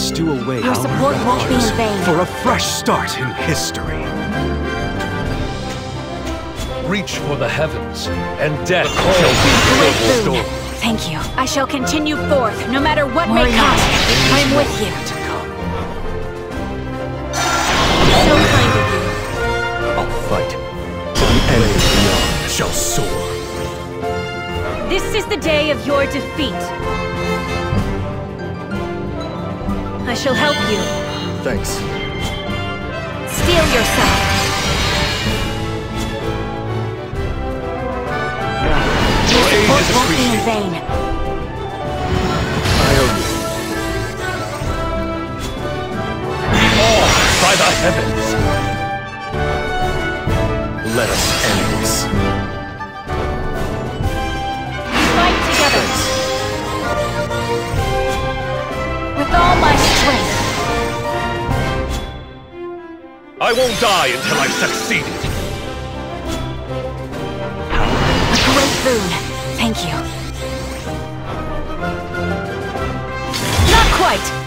must do away Your our support won't be in vain. for a fresh start in history. Reach for the heavens, and death shall be boon. your Thank you. I shall continue forth, no matter what may Worry come. I am with you. to come. So kind of you. I'll fight till the enemy beyond shall soar. This is the day of your defeat. I shall help you. Thanks. Steel yourself. Your aid Support is won't be in vain. I owe you. By the heavens! Let us end this. I won't die until I've succeeded. A great boon. Thank you. Not quite.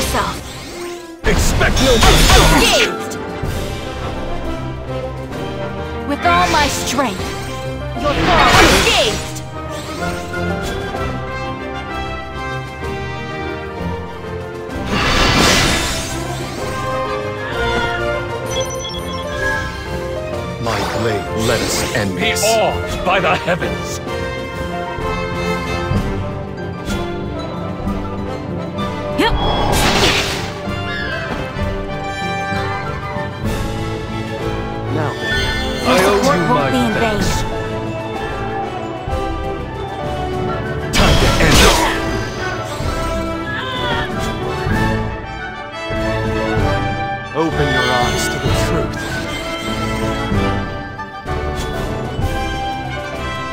Yourself. Expect no more. Unscathed! With all my strength. Your fall unscathed! My blade, let us end this. Be this. awed by the heavens! Now, I owe you won't my be in vain. thanks. time to end this. Open your eyes to the truth.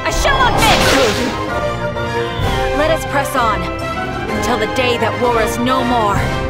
I shall not miss! Let us press on until the day that war is no more.